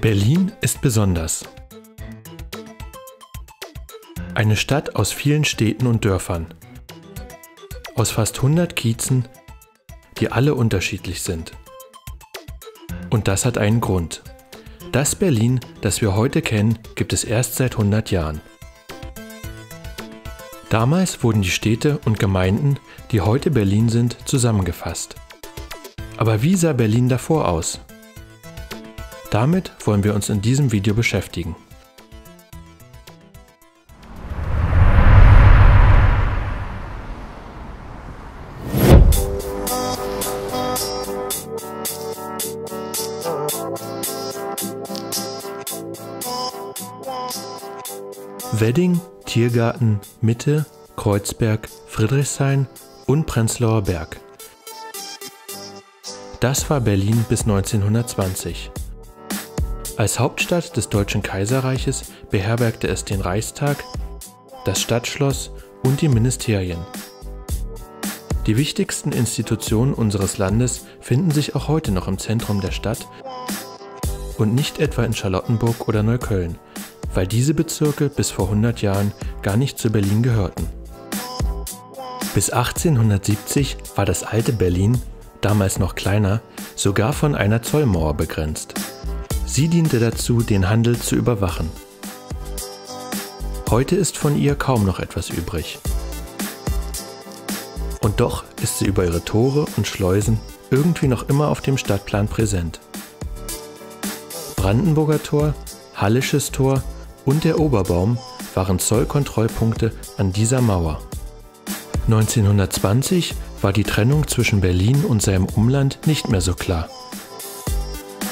Berlin ist besonders. Eine Stadt aus vielen Städten und Dörfern. Aus fast 100 Kiezen, die alle unterschiedlich sind. Und das hat einen Grund. Das Berlin, das wir heute kennen, gibt es erst seit 100 Jahren. Damals wurden die Städte und Gemeinden, die heute Berlin sind, zusammengefasst. Aber wie sah Berlin davor aus? Damit wollen wir uns in diesem Video beschäftigen. Wedding, Tiergarten, Mitte, Kreuzberg, Friedrichshain und Prenzlauer Berg. Das war Berlin bis 1920. Als Hauptstadt des Deutschen Kaiserreiches beherbergte es den Reichstag, das Stadtschloss und die Ministerien. Die wichtigsten Institutionen unseres Landes finden sich auch heute noch im Zentrum der Stadt und nicht etwa in Charlottenburg oder Neukölln, weil diese Bezirke bis vor 100 Jahren gar nicht zu Berlin gehörten. Bis 1870 war das alte Berlin, damals noch kleiner, sogar von einer Zollmauer begrenzt. Sie diente dazu, den Handel zu überwachen. Heute ist von ihr kaum noch etwas übrig. Und doch ist sie über ihre Tore und Schleusen irgendwie noch immer auf dem Stadtplan präsent. Brandenburger Tor, Hallisches Tor und der Oberbaum waren Zollkontrollpunkte an dieser Mauer. 1920 war die Trennung zwischen Berlin und seinem Umland nicht mehr so klar.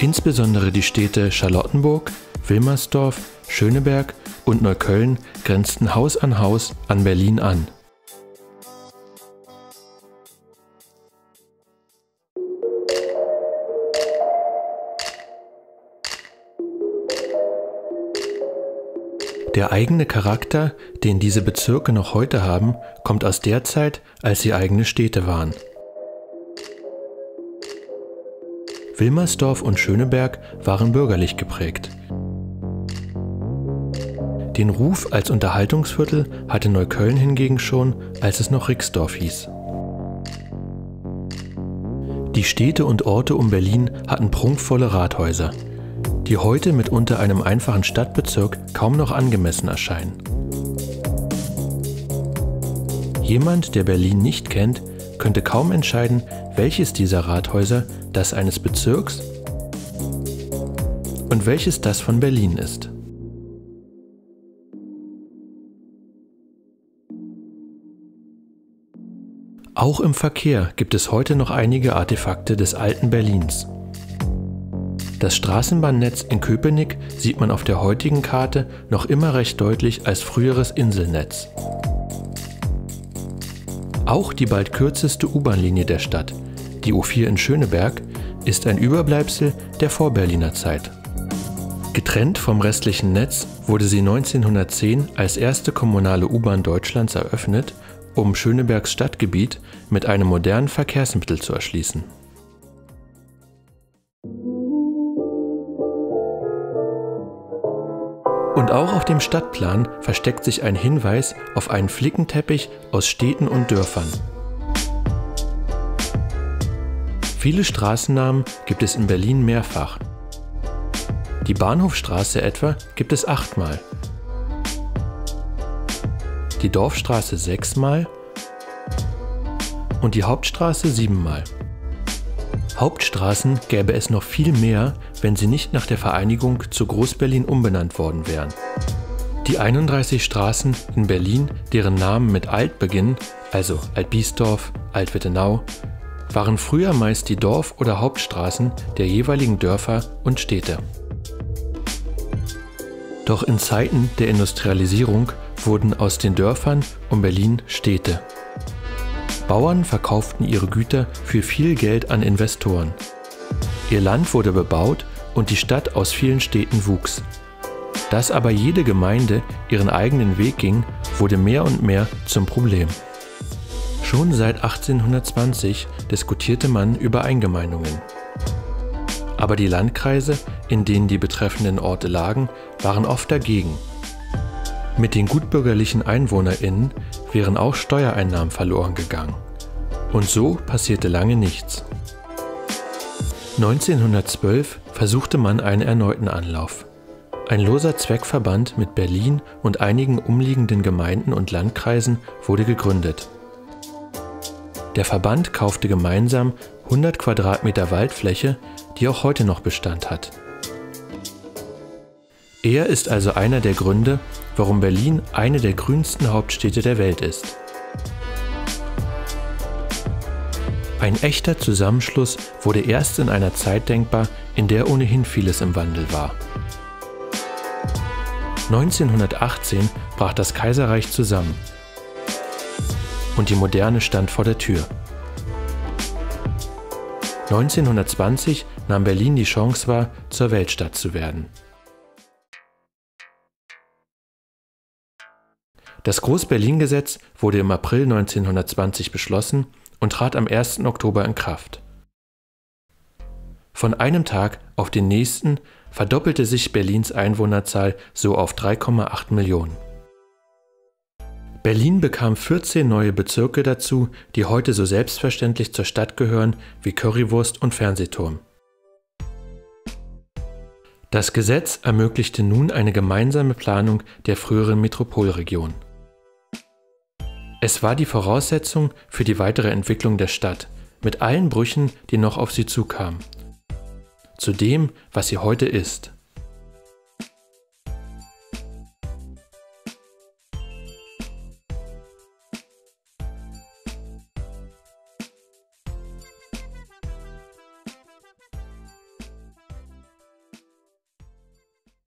Insbesondere die Städte Charlottenburg, Wilmersdorf, Schöneberg und Neukölln grenzten Haus an Haus an Berlin an. Der eigene Charakter, den diese Bezirke noch heute haben, kommt aus der Zeit, als sie eigene Städte waren. Wilmersdorf und Schöneberg waren bürgerlich geprägt. Den Ruf als Unterhaltungsviertel hatte Neukölln hingegen schon, als es noch Rixdorf hieß. Die Städte und Orte um Berlin hatten prunkvolle Rathäuser, die heute mitunter einem einfachen Stadtbezirk kaum noch angemessen erscheinen. Jemand, der Berlin nicht kennt, könnte kaum entscheiden, welches dieser Rathäuser das eines Bezirks und welches das von Berlin ist. Auch im Verkehr gibt es heute noch einige Artefakte des alten Berlins. Das Straßenbahnnetz in Köpenick sieht man auf der heutigen Karte noch immer recht deutlich als früheres Inselnetz. Auch die bald kürzeste U-Bahn-Linie der Stadt, die U4 in Schöneberg, ist ein Überbleibsel der Vorberliner Zeit. Getrennt vom restlichen Netz wurde sie 1910 als erste kommunale U-Bahn Deutschlands eröffnet, um Schönebergs Stadtgebiet mit einem modernen Verkehrsmittel zu erschließen. Und auch auf dem Stadtplan versteckt sich ein Hinweis auf einen Flickenteppich aus Städten und Dörfern. Viele Straßennamen gibt es in Berlin mehrfach. Die Bahnhofstraße etwa gibt es achtmal, die Dorfstraße sechsmal und die Hauptstraße siebenmal. Hauptstraßen gäbe es noch viel mehr, wenn sie nicht nach der Vereinigung zu Groß-Berlin umbenannt worden wären. Die 31 Straßen in Berlin, deren Namen mit Alt beginnen, also Altbiesdorf, Altwittenau, waren früher meist die Dorf- oder Hauptstraßen der jeweiligen Dörfer und Städte. Doch in Zeiten der Industrialisierung wurden aus den Dörfern um Berlin Städte. Bauern verkauften ihre Güter für viel Geld an Investoren. Ihr Land wurde bebaut und die Stadt aus vielen Städten wuchs. Dass aber jede Gemeinde ihren eigenen Weg ging, wurde mehr und mehr zum Problem. Schon seit 1820 diskutierte man über Eingemeindungen. Aber die Landkreise, in denen die betreffenden Orte lagen, waren oft dagegen. Mit den gutbürgerlichen Einwohnerinnen wären auch Steuereinnahmen verloren gegangen. Und so passierte lange nichts. 1912 versuchte man einen erneuten Anlauf. Ein loser Zweckverband mit Berlin und einigen umliegenden Gemeinden und Landkreisen wurde gegründet. Der Verband kaufte gemeinsam 100 Quadratmeter Waldfläche, die auch heute noch Bestand hat. Er ist also einer der Gründe, warum Berlin eine der grünsten Hauptstädte der Welt ist. Ein echter Zusammenschluss wurde erst in einer Zeit denkbar, in der ohnehin vieles im Wandel war. 1918 brach das Kaiserreich zusammen und die Moderne stand vor der Tür. 1920 nahm Berlin die Chance wahr, zur Weltstadt zu werden. Das Groß-Berlin-Gesetz wurde im April 1920 beschlossen und trat am 1. Oktober in Kraft. Von einem Tag auf den nächsten verdoppelte sich Berlins Einwohnerzahl so auf 3,8 Millionen. Berlin bekam 14 neue Bezirke dazu, die heute so selbstverständlich zur Stadt gehören wie Currywurst und Fernsehturm. Das Gesetz ermöglichte nun eine gemeinsame Planung der früheren Metropolregion. Es war die Voraussetzung für die weitere Entwicklung der Stadt, mit allen Brüchen, die noch auf sie zukamen. Zu dem, was sie heute ist.